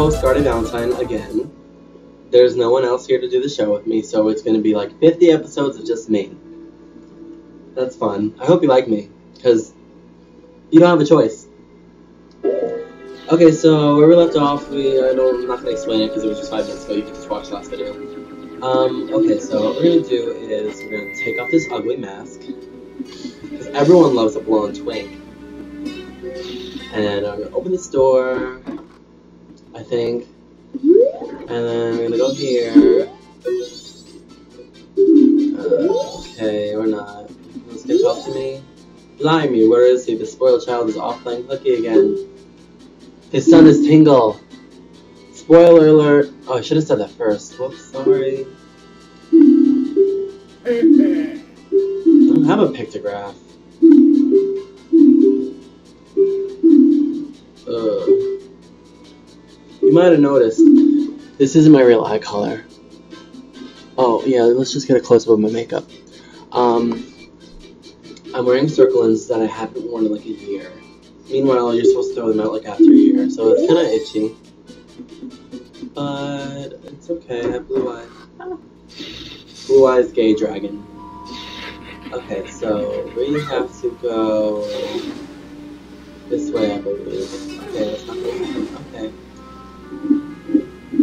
host, Garde Valentine, again. There's no one else here to do the show with me, so it's going to be like 50 episodes of just me. That's fun. I hope you like me, because you don't have a choice. Okay, so where we left off, we I don't, I'm not to explain it because it was just five minutes ago. You can just watch the last video. Um, okay, so what we're to do is we're to take off this ugly mask. Because everyone loves a blonde twink. And I'm to open this door, I think. And then we're to go here. Uh, okay, or not. Let's get talk to me. Blimey, where is he? The spoiled child is off playing hooky again. His son is Tingle. Spoiler alert. Oh, I should have said that first. Whoops, sorry. I don't have a pictograph. You might have noticed, this isn't my real eye color. Oh, yeah, let's just get a close-up of my makeup. Um, I'm wearing circle lenses that I haven't worn in like a year. Meanwhile, you're supposed to throw them out like after a year, so it's kind of itchy. But it's okay, I have blue eyes. Blue eyes gay dragon. Okay, so we have to go this way, I believe. Okay, that's not happen. Okay.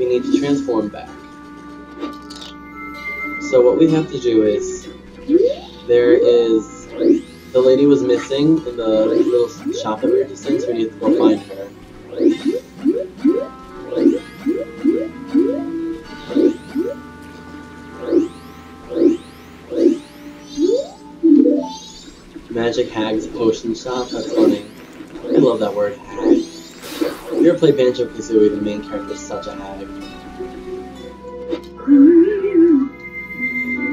We need to transform back. So what we have to do is there is the lady was missing in the little shop that we were just in, so we need to go find her. Magic Hag's Potion Shop, that's funny. I love that word, hag. If you ever play Banjo Kazooie, the main character is such a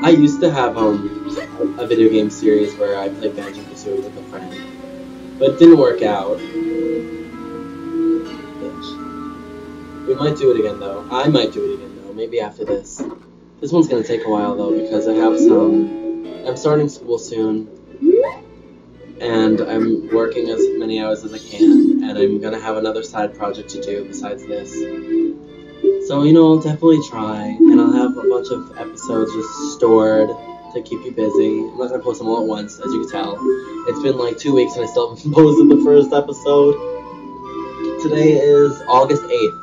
I used to have um a video game series where I played Banjo Kazooie with a friend, but it didn't work out. Bitch. We might do it again though. I might do it again though. Maybe after this. This one's gonna take a while though because I have some. I'm starting school soon, and I'm working as many hours as I can, and I'm gonna have another side project to do besides this. So, you know, I'll definitely try, and I'll have a bunch of episodes just stored to keep you busy. I'm not gonna post them all at once, as you can tell. It's been like two weeks and I still haven't posted the first episode. Today is August 8th.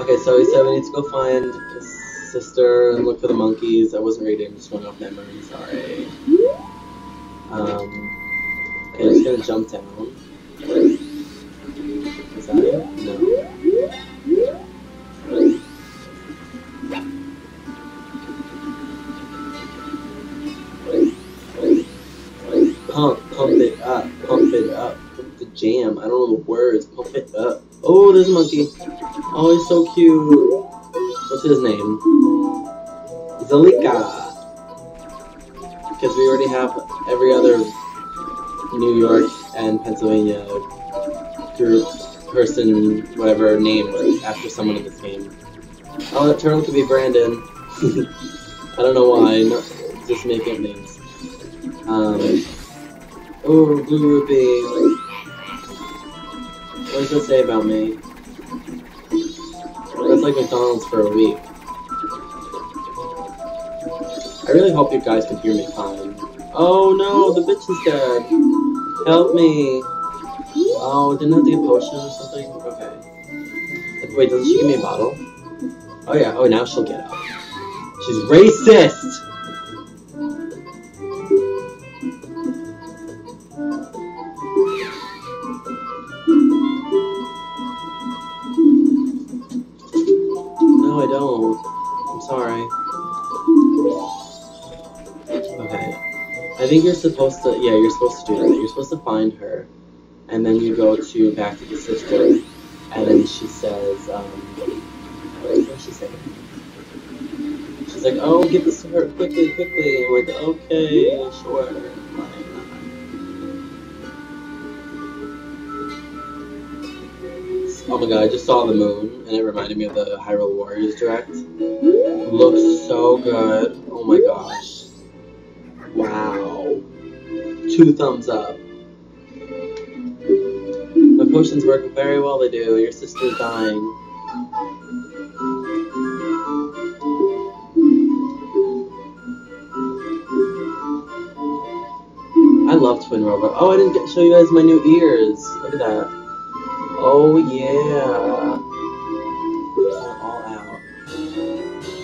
Okay, so he said we need to go find his sister and look for the monkeys. I wasn't reading, just going off memory, sorry. Um, okay, I'm just gonna jump down. Is that it? No. Pump, pump it up, pump it up. Pump the jam. I don't know the words. Pump it up. Oh, there's a monkey. Oh, he's so cute. What's his name? Zalika. Because we already have every other New York and Pennsylvania group, person, whatever, named after someone in this game. Oh, that turtle could be Brandon. I don't know why. No, just making up names. Um. Oh, Blue Ruby. What does that say about me? That's like McDonald's for a week. I really hope you guys can hear me fine. Oh no, the bitch is dead. Help me. Oh, didn't I have to get potion or something? Okay. Wait, doesn't she give me a bottle? Oh yeah, oh now she'll get up. She's racist! Okay. I think you're supposed to, yeah, you're supposed to do that. You're supposed to find her, and then you go to back to the sister, and then she says, um, what does she say? She's like, oh, get this to her quickly, quickly. And I'm like, okay, sure. Oh my god, I just saw the moon, and it reminded me of the Hyrule Warriors direct. Looks so good. Oh my gosh. Wow. Two thumbs up. The potions work very well, they do. Your sister's dying. I love Twinrova. Oh, I didn't get, show you guys my new ears. Look at that. Oh, yeah.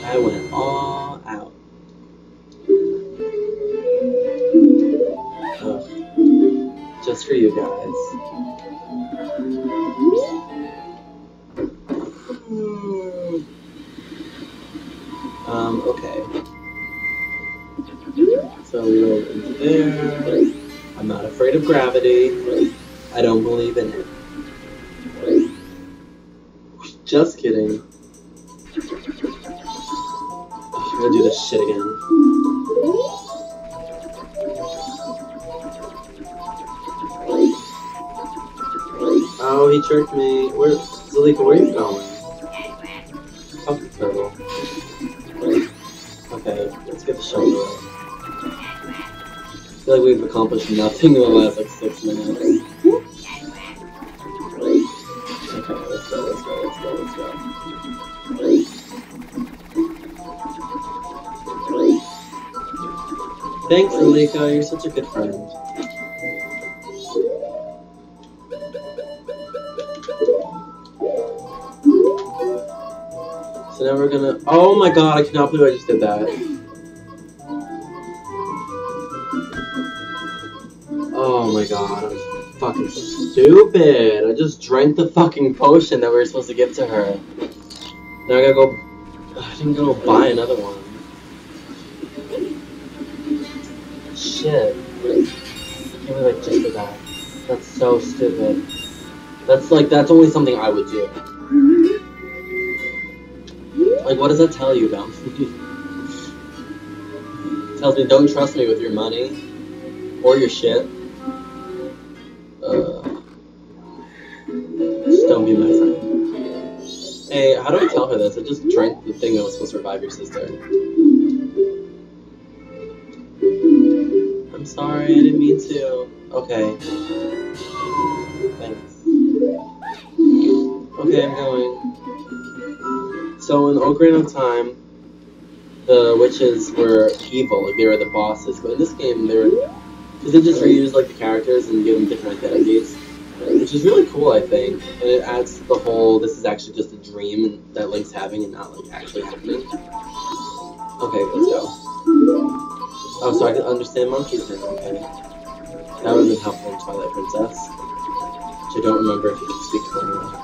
I went all out. You guys. Um, okay. So we go into there. I'm not afraid of gravity. I don't believe in it. Just kidding. I'm gonna do this shit again. He tricked me. Where, Zalika, where are you going? Fucking turtle. Okay, let's get the show going. I feel like we've accomplished nothing in the last like six minutes. Okay, let's go, let's go, let's go, let's go. Thanks, Alika. You're such a good friend. So now we're gonna. Oh my god! I cannot believe I just did that. Oh my god! I'm fucking stupid. I just drank the fucking potion that we were supposed to give to her. Now I gotta go. I didn't go buy another one. Shit. I can't believe I just did that. That's so stupid. That's like, that's only something I would do. Like, what does that tell you about me? tells me don't trust me with your money or your shit. Uh, just don't be my friend. Hey, how do I tell her this? I just drank the thing that was supposed to revive your sister. I'm sorry, I didn't mean to. Okay. Thanks. Okay, I'm going. So in Ocarina of Time, the witches were evil, like they were the bosses. But in this game, they were because they just reused like the characters and give them different identities, which is really cool, I think. And it adds the whole this is actually just a dream that Link's having and not like actually happening. Okay, let's go. Oh, so I can understand monkeys now. Okay, that would have been helpful in Twilight Princess, which I don't remember if you could speak to them or not.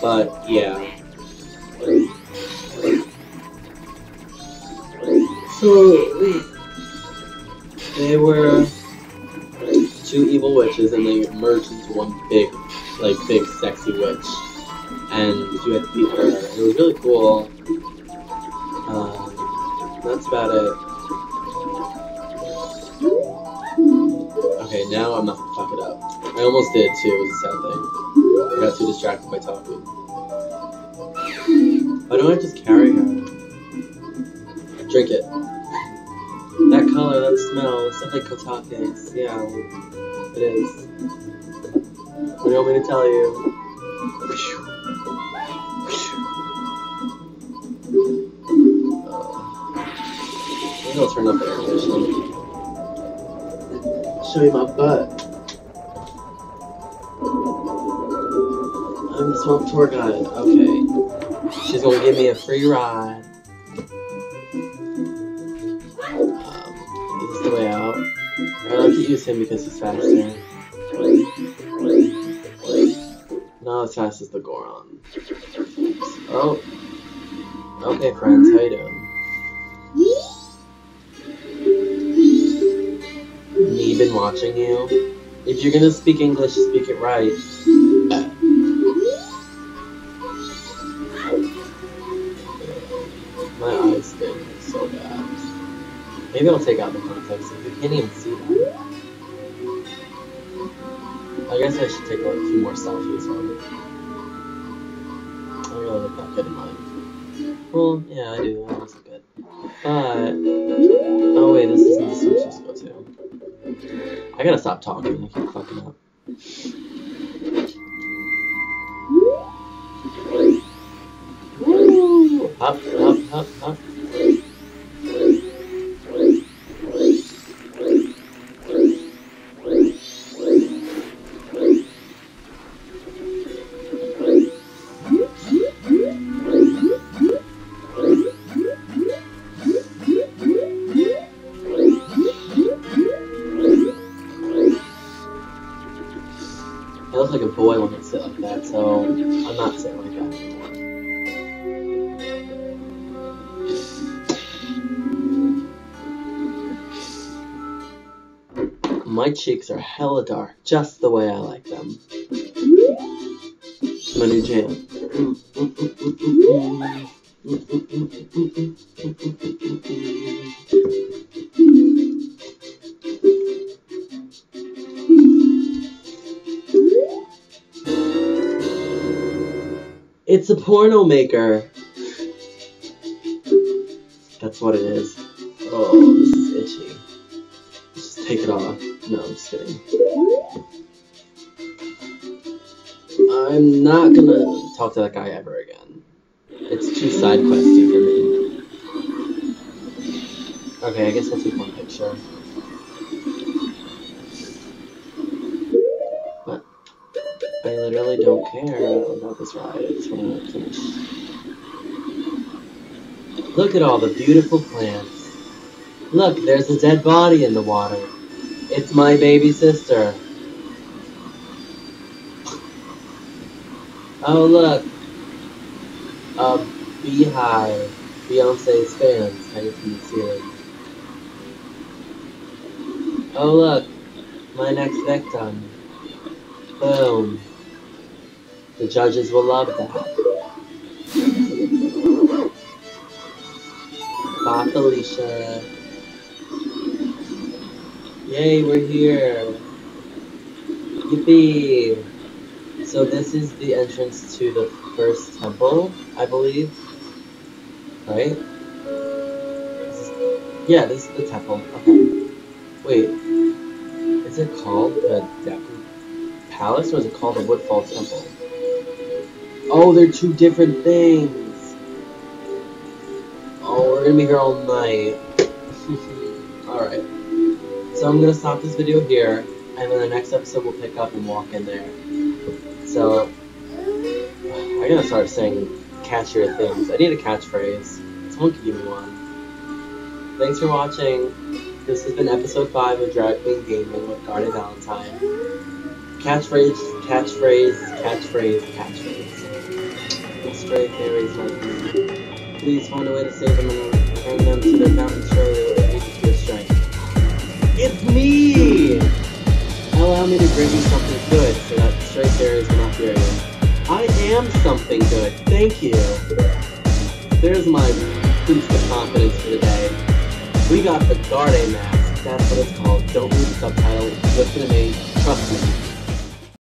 But yeah. They were two evil witches, and they merged into one big, like big sexy witch, and you had to beat her. It was really cool. Um, that's about it. Okay, now I'm not gonna fuck it up. I almost did too. It was a sad thing. I got too distracted by talking. Why don't I just carry her? Drink it. That color, that smell, it's like Kotake's. Yeah, it is. What do you want me to tell you? Maybe I'll turn up the air conditioning. Show you my butt. I'm the swamp tour guide. Okay. She's gonna give me a free ride. To use him because he's faster. Not as fast as the Goron. Oh. Okay, friends, how you doing? Me been watching you. If you're gonna speak English, speak it right. My eyes sting so bad. Maybe I'll take out the context. You can't even see that. I guess I should take a few more selfies on it. I really look that good in mine. Well, yeah, I do. That looks good. But oh wait, this isn't the switch just go to. I gotta stop talking. I keep fucking up. Up, up, up, up. I look like a boy when I sit like that, so I'm not sitting like that anymore. My cheeks are hella dark, just the way I like them. My new jam. It's a porno maker. That's what it is. Oh, this is itchy. Let's just take it off. No, I'm just kidding. I'm not gonna talk to that guy ever again. It's too side questy for me. Okay, I guess I'll take one picture. I literally don't care about this ride. I just want to finish. Look at all the beautiful plants. Look, there's a dead body in the water. It's my baby sister. Oh, look. A beehive. Beyonce's fans hanging from the ceiling. Oh, look. My next victim. Boom. The judges will love that. Bye, Felicia. Yay, we're here. Yippee. So this is the entrance to the first temple, I believe. Right? This is- yeah, this is the temple. Okay. Wait. Is it called the Palace or is it called the Woodfall Temple? Oh, they're two different things. Oh, we're gonna be here all night. Alright. So I'm gonna stop this video here, and then the next episode we'll pick up and walk in there. So, I gotta start saying catchier things. I need a catchphrase. Someone could give me one. Thanks for watching. This has been episode 5 of Drag Queen Gaming with Garde Valentine. Catchphrase, catchphrase, catchphrase, catchphrase. Stray fairies like me. Please find a way to save them and return them to their fountain surely with ages to your strength. It's me! Allow me to bring you something good so that stray fairies will not fear you. I am something good, thank you. There's my boost of confidence for the day. We got the Garde mask, that's what it's called. Don't read the subtitle, listen to me, trust me.